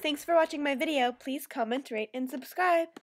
Thanks for watching my video. Please comment, rate, and subscribe.